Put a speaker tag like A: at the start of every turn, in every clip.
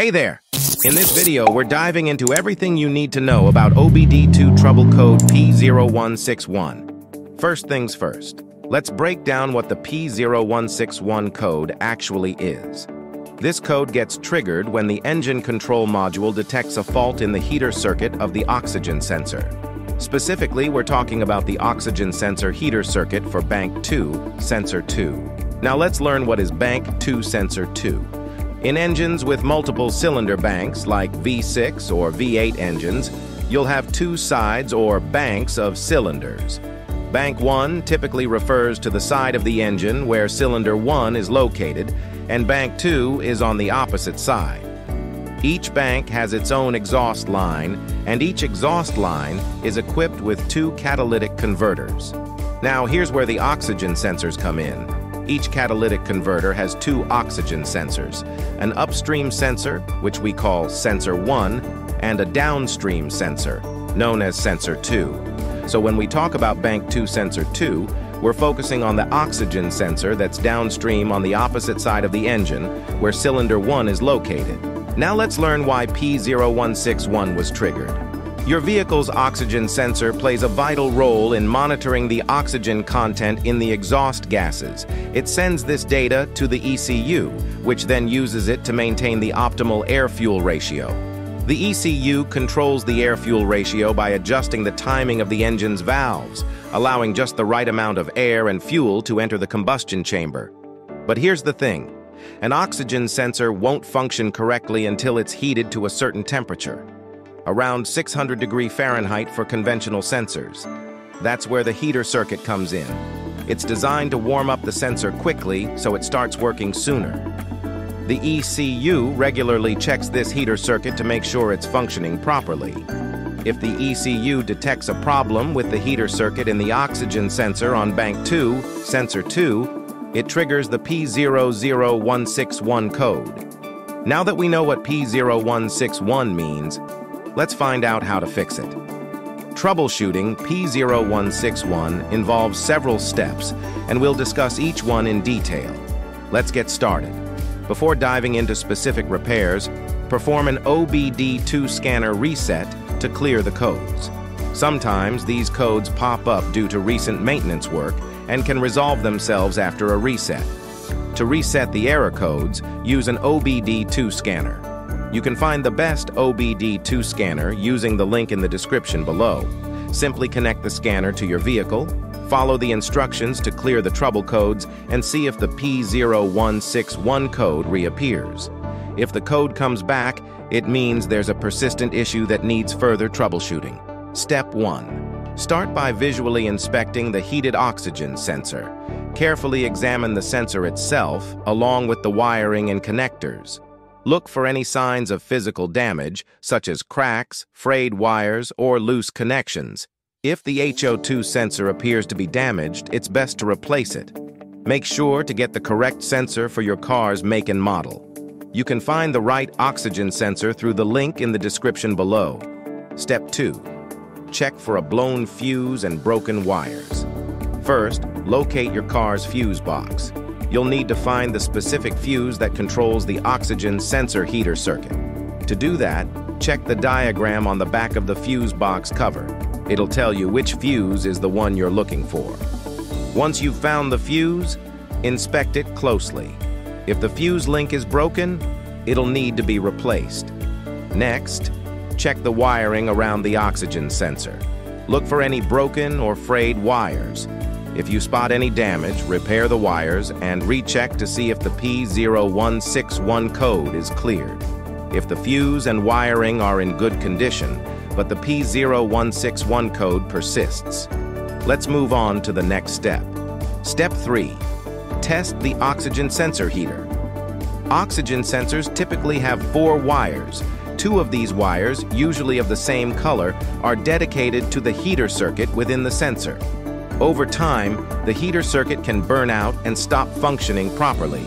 A: Hey there! In this video, we're diving into everything you need to know about OBD2 trouble code P0161. First things first, let's break down what the P0161 code actually is. This code gets triggered when the engine control module detects a fault in the heater circuit of the oxygen sensor. Specifically, we're talking about the oxygen sensor heater circuit for Bank 2, Sensor 2. Now let's learn what is Bank 2 Sensor 2. In engines with multiple cylinder banks, like V6 or V8 engines, you'll have two sides or banks of cylinders. Bank 1 typically refers to the side of the engine where cylinder 1 is located, and Bank 2 is on the opposite side. Each bank has its own exhaust line, and each exhaust line is equipped with two catalytic converters. Now here's where the oxygen sensors come in. Each catalytic converter has two oxygen sensors, an upstream sensor, which we call sensor 1, and a downstream sensor, known as sensor 2. So when we talk about bank 2 sensor 2, we're focusing on the oxygen sensor that's downstream on the opposite side of the engine, where cylinder 1 is located. Now let's learn why P0161 was triggered. Your vehicle's oxygen sensor plays a vital role in monitoring the oxygen content in the exhaust gases. It sends this data to the ECU, which then uses it to maintain the optimal air-fuel ratio. The ECU controls the air-fuel ratio by adjusting the timing of the engine's valves, allowing just the right amount of air and fuel to enter the combustion chamber. But here's the thing. An oxygen sensor won't function correctly until it's heated to a certain temperature around 600 degree Fahrenheit for conventional sensors. That's where the heater circuit comes in. It's designed to warm up the sensor quickly so it starts working sooner. The ECU regularly checks this heater circuit to make sure it's functioning properly. If the ECU detects a problem with the heater circuit in the oxygen sensor on bank 2, sensor 2, it triggers the P00161 code. Now that we know what P0161 means, Let's find out how to fix it. Troubleshooting P0161 involves several steps, and we'll discuss each one in detail. Let's get started. Before diving into specific repairs, perform an OBD2 scanner reset to clear the codes. Sometimes these codes pop up due to recent maintenance work and can resolve themselves after a reset. To reset the error codes, use an OBD2 scanner. You can find the best OBD2 scanner using the link in the description below. Simply connect the scanner to your vehicle, follow the instructions to clear the trouble codes, and see if the P0161 code reappears. If the code comes back, it means there's a persistent issue that needs further troubleshooting. Step 1. Start by visually inspecting the heated oxygen sensor. Carefully examine the sensor itself, along with the wiring and connectors. Look for any signs of physical damage, such as cracks, frayed wires, or loose connections. If the HO2 sensor appears to be damaged, it's best to replace it. Make sure to get the correct sensor for your car's make and model. You can find the right oxygen sensor through the link in the description below. Step 2. Check for a blown fuse and broken wires. First, locate your car's fuse box you'll need to find the specific fuse that controls the oxygen sensor heater circuit. To do that, check the diagram on the back of the fuse box cover. It'll tell you which fuse is the one you're looking for. Once you've found the fuse, inspect it closely. If the fuse link is broken, it'll need to be replaced. Next, check the wiring around the oxygen sensor. Look for any broken or frayed wires. If you spot any damage, repair the wires and recheck to see if the P0161 code is cleared. If the fuse and wiring are in good condition, but the P0161 code persists. Let's move on to the next step. Step 3. Test the oxygen sensor heater. Oxygen sensors typically have four wires. Two of these wires, usually of the same color, are dedicated to the heater circuit within the sensor. Over time, the heater circuit can burn out and stop functioning properly.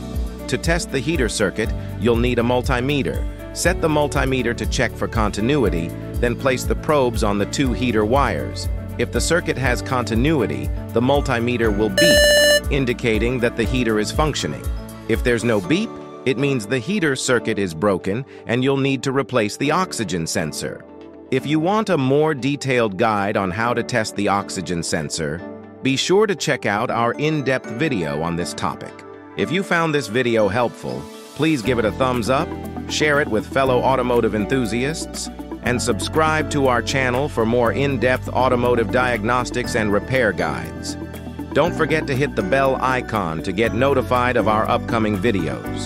A: To test the heater circuit, you'll need a multimeter. Set the multimeter to check for continuity, then place the probes on the two heater wires. If the circuit has continuity, the multimeter will beep, indicating that the heater is functioning. If there's no beep, It means the heater circuit is broken and you'll need to replace the oxygen sensor. If you want a more detailed guide on how to test the oxygen sensor, be sure to check out our in-depth video on this topic. If you found this video helpful, please give it a thumbs up, share it with fellow automotive enthusiasts, and subscribe to our channel for more in-depth automotive diagnostics and repair guides. Don't forget to hit the bell icon to get notified of our upcoming videos.